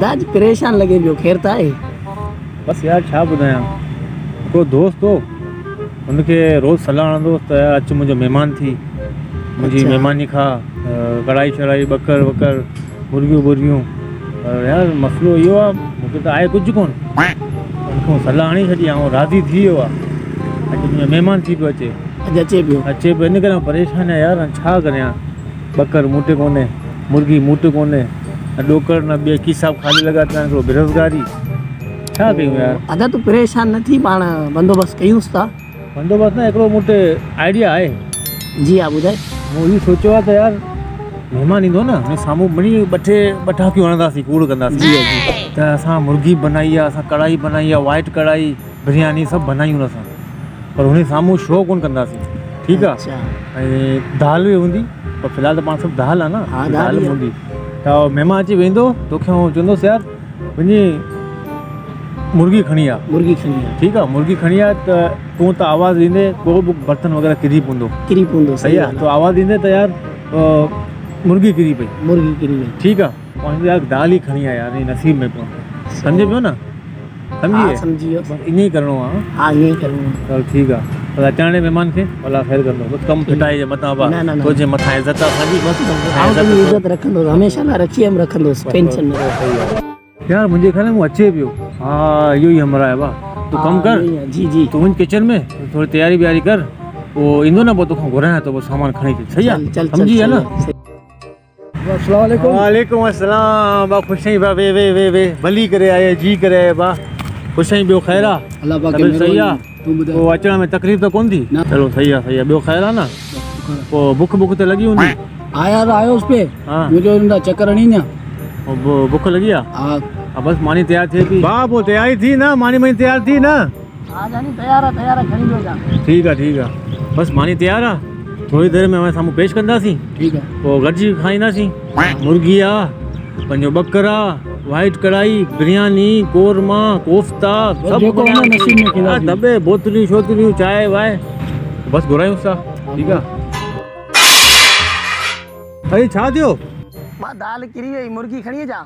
दादा अॼु परेशान लगे पियो ख़ैर त आहे बसि यार छा ॿुधायां। हिकिड़ो दोस्त हो हुनखे रोज़ु सलाह हणंदो त यार अचु मुंहिंजो महिमान थी। मुंहिंजी अच्छा। महिमानी खा कढ़ाई शढ़ाई बकर वकर मुर्गियूं वुर्गियूं पर यार मसइलो इहो आहे मूंखे त आहे कुझु कोन। हुनखां सलाह हणी छॾी ऐं राज़ी थी वियो आहे अॼु मुंहिंजो महिमान थी पियो अचे। अॼु अचे पियो। अचे पियो इन करे परेशान आहियाँ यार छा करियाँ? ॿकर मूं वटि कोन्हे मुर्गी मूं वटि कोन्हे। पिया आहिनि हिकिड़ो बेरोज़गारी छा कयूं यार दादा तूं परेशान न थी पाण बंदोबस्तु कयूंसि था बंदोबस्तु न हिकिड़ो मूं वटि आइडिया जी हा ॿुधाए मूं इहो सोचियो आहे त यार महिमान ईंदो न हुन साम्हूं वञी ॿ टे ॿ टाकियूं हणंदासीं कूड़ कंदासीं त असां मुर्गी बनाई आहे असां कढ़ाई बनाई आहे वाइट कढ़ाई बिरयानी सभु बनायूं असां पर हुन साम्हूं शो कोन कंदासीं ठीकु आहे ऐं दाल बि हूंदी पर फ़िलहालु त पाण सभु दाल आहे न हा, दाल हूंदी त महिमान अची वेंदो तोखे चवंदुसि यार वञी मुर्गी खणी आहे मुर्गी खणी आहे ठीकु आहे मुर्गी खणी आहे त तूं त आवाज़ु ॾींदे को बि बर्तन वग़ैरह किरी पवंदो किरी पवंदो सही आहे तो आवाज़ ॾींदे त यार मुर्गी किरी पई मुर्गी किरी वई ठीकु आहे यार दाल ई खणी आहे यार नसीब में पियो सम्झ पियो न हा सम्झी सम्झी वियो ईअं ई करिणो आहे हा ईअं ई करिणो आहे चल ठीकु आहे अचण महिमान खे भला ख़ैर कंदो बसि कमु फिटाइजे मथां न, न, न। तुंहिंजे मथां इज़त असांजी बसि आउं तुंहिंजी इज़त रखंदोसि हमेशह लाइ रखी हुयमि रखंदोसि टेंशन न यार मुंहिंजे ख़्याल में हू अचे पियो हा इहो ई हमरा आहे वाह तूं कमु कर जी जी तूं वञ किचन में थोरी तयारी व्यारी कर पोइ ईंदो न पोइ तोखां घुरायां थो पोइ सामान खणी अचे सही आहे सम्झी आहे न वालेकुम अस्सलाम बा ख़ुश बा वे वे वे वे भली करे आए जी करे बा ख़ुश ॿियो ख़ैर आहे अल्लाह पाक तबियत सही आहे तूं पोइ अचण में तकलीफ़ त कोन थी? न। चलो सही आहे सही आहे। ॿियो ख़ैर आहे न? पोइ बुख बुख त लॻी हूंदी? आया त आयोसि पे। हा। मुंहिंजो हुन चकर हणी न बु- बुख लॻी आहे? हा। हा बसि मानी तयारु थिए थी। वाह पोइ तयारी थी न? मानी मानी तयारु थी न? हा ठीकु आहे ठीकु आहे। बसि मानी तयारु आहे। थोरी देरि में असां साम्हूं पेश कंदासीं। ठीकु आहे। पोइ गॾिजी खाईंदासीं। मुर्गी आहे पंहिंजो ॿकर आहे। वाइट कढ़ाई बिरयानी कोरमा कोफ्ता सब हुन नसीब में हा, चांहि वांहि बसि था ठीकु अरे छा दियो। माँ दाल किरी मुर्गी खड़ी अचां